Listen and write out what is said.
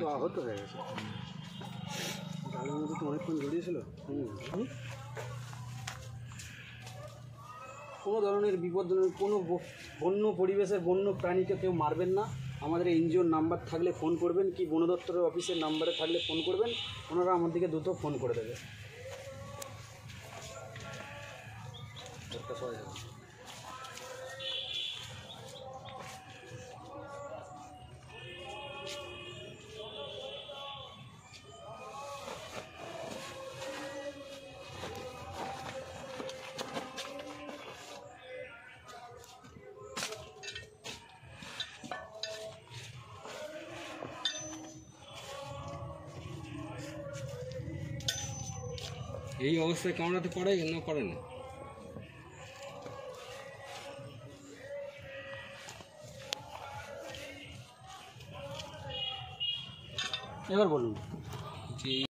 তো আহত হয়ে গেছে। জালের মধ্যে তো অনেকক্ষণ জড়িয়েছিল। কোনো ধরনের বিপদ কোনো বন্য পরিবেশের বন্য প্রাণীকে কেউ মারবেন না। আমাদের এনজিওর নাম্বার থাকলে ফোন করবেন কি বন দপ্তরের অফিসের নাম্বারে থাকলে ফোন করবেন। ওনারা আমাদেরকে দ্রুত ফোন করে দেবে। এই অবস্থায় কামড়াতে পারে না পারে না। এবার বলুন। যে